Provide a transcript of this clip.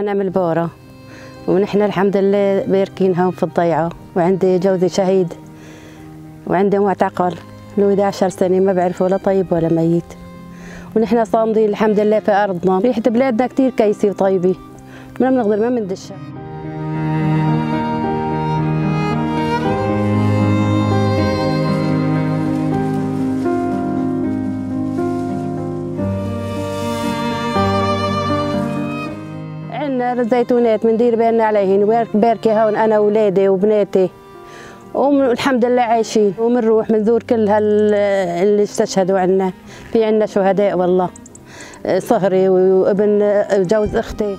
أنا من البورة. ونحن الحمد لله باركينها في الضيعة. وعندي جوزي شهيد. وعندي معتقل. له 11 سنة ما بعرف ولا طيب ولا ميت. ونحن صامدين الحمد لله في أرضنا. ريحة بلادنا كتير كيسة وطيبة. ما بنقدر ما بندشها. عندنا زيتونات بندير بالنا عليهن باركي هون أنا واولادي وبناتي. والحمد لله عايشين. وبنروح بنزور كل هال اللي استشهدوا عنا. في عنا شهداء والله. صهري وابن جوز أختي.